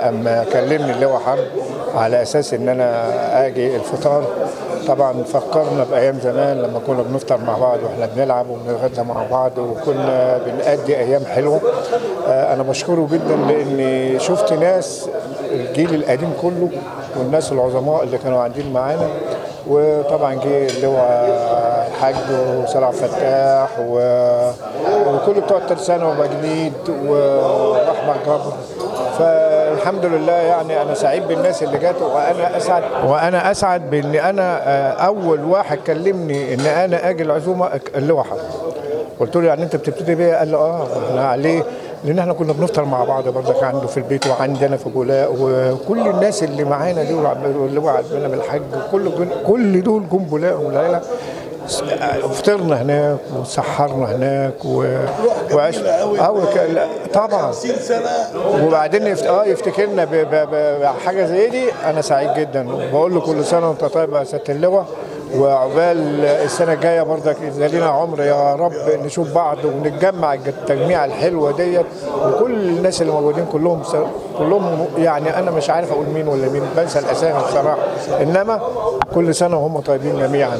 أما كلمني اللواء حرب على أساس إن أنا آجي الفطار طبعا فكرنا بأيام زمان لما كنا بنفطر مع بعض وإحنا بنلعب وبنتغدى مع بعض وكنا بنأدي أيام حلوة. آه، أنا بشكره جدا لإني شفت ناس الجيل القديم كله والناس العظماء اللي كانوا قاعدين معانا وطبعا جه اللواء الحاج وصلاح فتاح و... وكل بتوع الترسانة ومجنيد وأحمد جبر. فالحمد لله يعني أنا سعيد بالناس اللي جت وأنا أسعد وأنا أسعد بإن أنا آه، أول واحد كلمني إن أنا آجي العزومة اللواء حرب قلت له يعني أنت بتبتدي بيا؟ قال له آه إحنا عليه. لأن إحنا كنا بنفطر مع بعض برضك عنده في البيت وعندنا في بولاق وكل الناس اللي معانا دي واللي هو عندنا بالحج كل كل دول جم بولاق وليلى فطرنا هناك وسحرنا هناك و... وعش... وك... لا، طبعا. 50 سنه وبعدين يفت... آه يفتكرنا. ب... ب... بحاجة زي دي. أنا سعيد جدا. وبقول له كل سنة وأنت طيب يا سياده اللواء وعقبال السنة الجاية برضك إذا لينا عمر يا رب نشوف بعض ونتجمع التجميعه الحلوة ديت. وكل الناس اللي موجودين كلهم س... كلهم يعني أنا مش عارف أقول مين ولا مين بنسى الأسامي بصراحة. إنما كل سنة وهم طيبين جميعا.